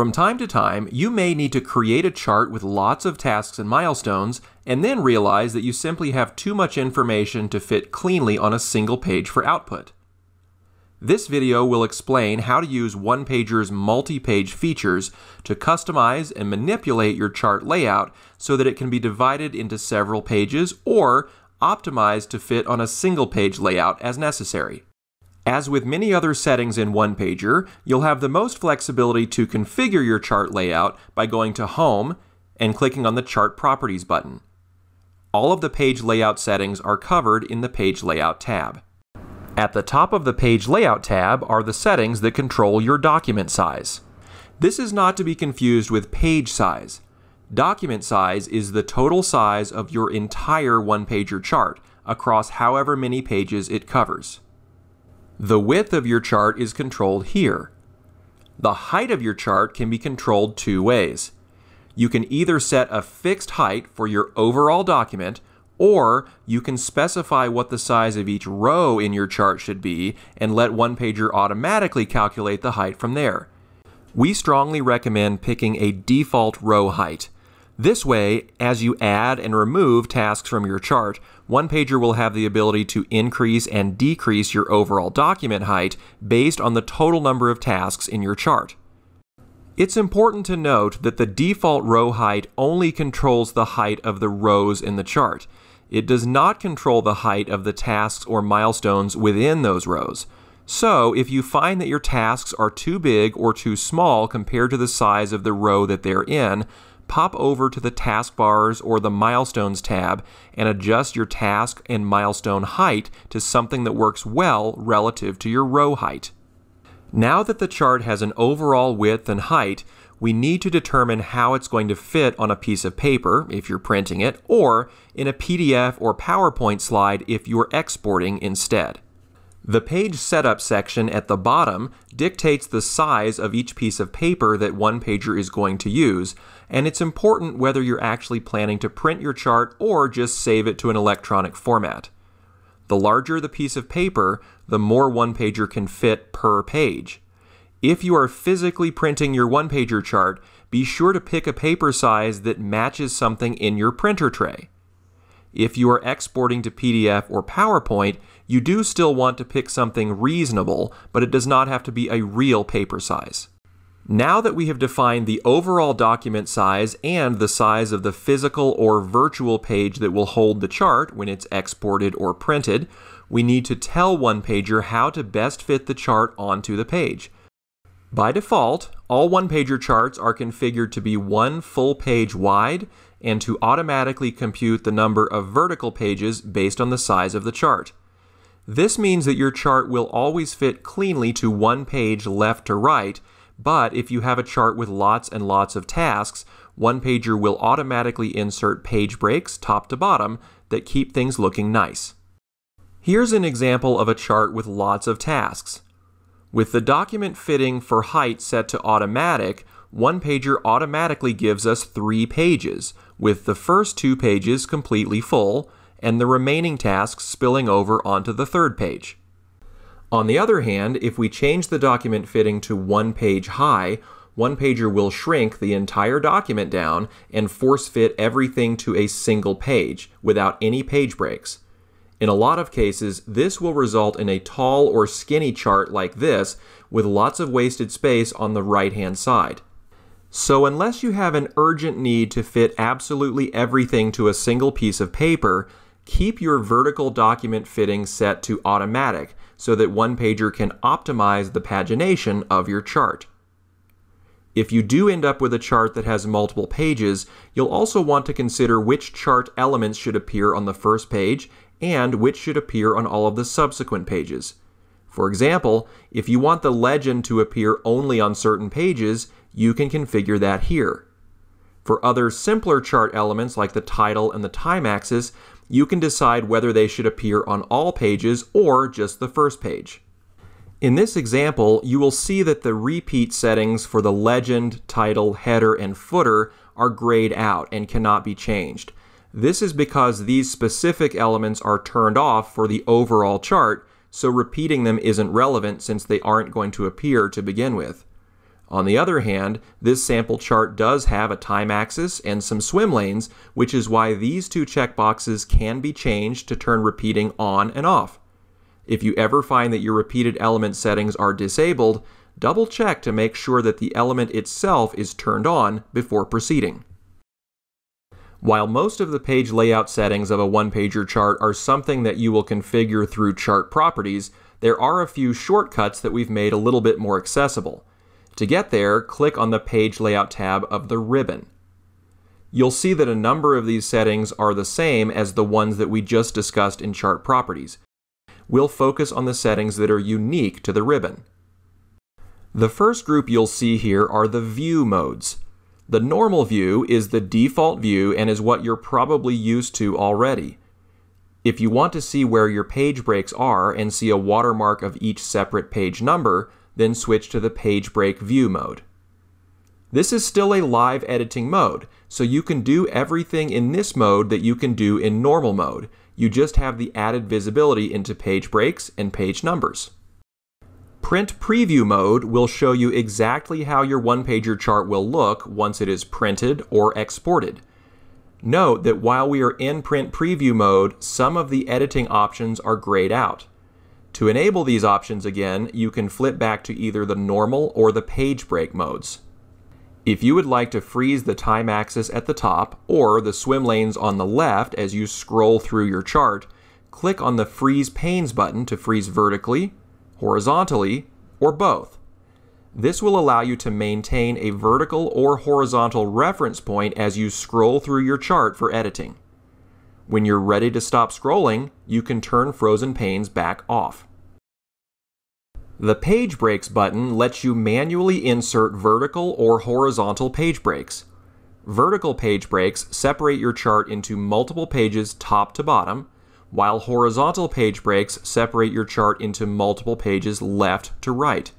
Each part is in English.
From time to time, you may need to create a chart with lots of tasks and milestones, and then realize that you simply have too much information to fit cleanly on a single page for output. This video will explain how to use OnePager's multi-page features to customize and manipulate your chart layout so that it can be divided into several pages or optimized to fit on a single page layout as necessary. As with many other settings in OnePager, you'll have the most flexibility to configure your chart layout by going to Home and clicking on the Chart Properties button. All of the page layout settings are covered in the Page Layout tab. At the top of the Page Layout tab are the settings that control your document size. This is not to be confused with page size. Document size is the total size of your entire OnePager chart across however many pages it covers. The width of your chart is controlled here. The height of your chart can be controlled two ways. You can either set a fixed height for your overall document, or you can specify what the size of each row in your chart should be and let OnePager automatically calculate the height from there. We strongly recommend picking a default row height. This way, as you add and remove tasks from your chart, OnePager will have the ability to increase and decrease your overall document height based on the total number of tasks in your chart. It's important to note that the default row height only controls the height of the rows in the chart. It does not control the height of the tasks or milestones within those rows. So, if you find that your tasks are too big or too small compared to the size of the row that they're in, pop over to the taskbars or the milestones tab and adjust your task and milestone height to something that works well relative to your row height. Now that the chart has an overall width and height, we need to determine how it's going to fit on a piece of paper if you're printing it, or in a PDF or PowerPoint slide if you're exporting instead. The page setup section at the bottom dictates the size of each piece of paper that OnePager is going to use, and it's important whether you're actually planning to print your chart or just save it to an electronic format. The larger the piece of paper, the more OnePager can fit per page. If you are physically printing your OnePager chart, be sure to pick a paper size that matches something in your printer tray. If you are exporting to PDF or PowerPoint, you do still want to pick something reasonable, but it does not have to be a real paper size. Now that we have defined the overall document size and the size of the physical or virtual page that will hold the chart when it's exported or printed, we need to tell OnePager how to best fit the chart onto the page. By default, all OnePager charts are configured to be one full page wide and to automatically compute the number of vertical pages based on the size of the chart. This means that your chart will always fit cleanly to one page left to right, but if you have a chart with lots and lots of tasks, OnePager will automatically insert page breaks top to bottom that keep things looking nice. Here's an example of a chart with lots of tasks. With the document fitting for height set to automatic, OnePager automatically gives us three pages, with the first two pages completely full, and the remaining tasks spilling over onto the third page. On the other hand, if we change the document fitting to one page high, OnePager will shrink the entire document down and force fit everything to a single page without any page breaks. In a lot of cases, this will result in a tall or skinny chart like this with lots of wasted space on the right hand side. So unless you have an urgent need to fit absolutely everything to a single piece of paper, keep your vertical document fitting set to automatic so that OnePager can optimize the pagination of your chart. If you do end up with a chart that has multiple pages, you'll also want to consider which chart elements should appear on the first page and which should appear on all of the subsequent pages. For example, if you want the legend to appear only on certain pages, you can configure that here. For other simpler chart elements like the title and the time axis, you can decide whether they should appear on all pages or just the first page. In this example, you will see that the repeat settings for the legend, title, header, and footer are grayed out and cannot be changed. This is because these specific elements are turned off for the overall chart, so repeating them isn't relevant since they aren't going to appear to begin with. On the other hand, this sample chart does have a time axis and some swim lanes, which is why these two checkboxes can be changed to turn repeating on and off. If you ever find that your repeated element settings are disabled, double check to make sure that the element itself is turned on before proceeding. While most of the page layout settings of a OnePager chart are something that you will configure through chart properties, there are a few shortcuts that we've made a little bit more accessible. To get there, click on the Page Layout tab of the ribbon. You'll see that a number of these settings are the same as the ones that we just discussed in Chart Properties. We'll focus on the settings that are unique to the ribbon. The first group you'll see here are the view modes. The normal view is the default view and is what you're probably used to already. If you want to see where your page breaks are and see a watermark of each separate page number, then switch to the page break view mode. This is still a live editing mode, so you can do everything in this mode that you can do in normal mode. You just have the added visibility into page breaks and page numbers. Print Preview mode will show you exactly how your OnePager chart will look once it is printed or exported. Note that while we are in Print Preview mode, some of the editing options are grayed out. To enable these options again, you can flip back to either the normal or the page break modes. If you would like to freeze the time axis at the top or the swim lanes on the left as you scroll through your chart, click on the Freeze Panes button to freeze vertically, horizontally, or both. This will allow you to maintain a vertical or horizontal reference point as you scroll through your chart for editing. When you're ready to stop scrolling, you can turn frozen panes back off. The Page Breaks button lets you manually insert vertical or horizontal page breaks. Vertical page breaks separate your chart into multiple pages top to bottom, while horizontal page breaks separate your chart into multiple pages left to right.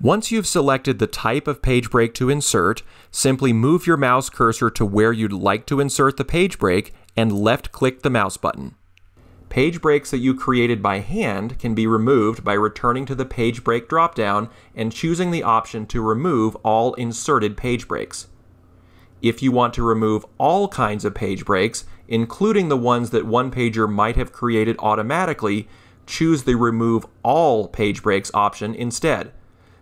Once you've selected the type of page break to insert, simply move your mouse cursor to where you'd like to insert the page break and left-click the mouse button. Page breaks that you created by hand can be removed by returning to the Page Break dropdown and choosing the option to remove all inserted page breaks. If you want to remove all kinds of page breaks, including the ones that OnePager might have created automatically, choose the Remove All Page Breaks option instead.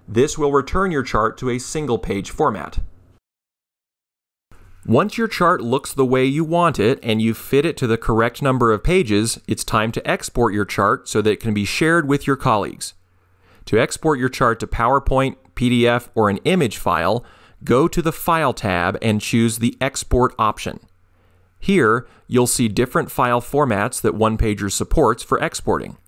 This will return your chart to a single page format. Once your chart looks the way you want it and you fit it to the correct number of pages, it's time to export your chart so that it can be shared with your colleagues. To export your chart to PowerPoint, PDF, or an image file, go to the File tab and choose the Export option. Here, you'll see different file formats that OnePager supports for exporting.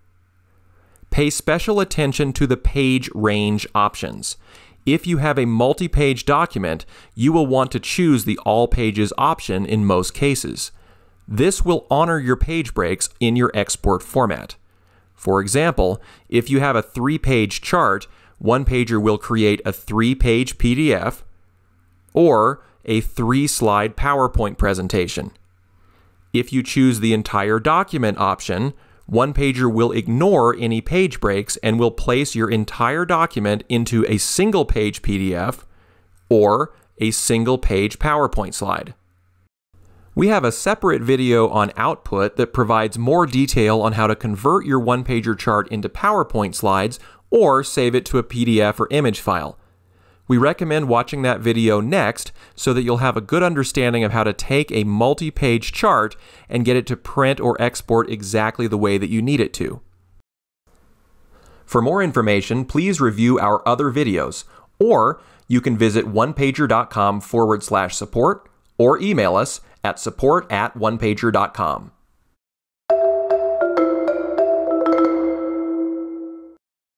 Pay special attention to the page range options. If you have a multi-page document, you will want to choose the All Pages option in most cases. This will honor your page breaks in your export format. For example, if you have a three-page chart, OnePager will create a three-page PDF or a three-slide PowerPoint presentation. If you choose the entire document option, OnePager will ignore any page breaks and will place your entire document into a single page PDF or a single page PowerPoint slide. We have a separate video on Output that provides more detail on how to convert your OnePager chart into PowerPoint slides or save it to a PDF or image file. We recommend watching that video next so that you'll have a good understanding of how to take a multi-page chart and get it to print or export exactly the way that you need it to. For more information, please review our other videos, or you can visit onepager.com forward slash support or email us at support at onepager.com.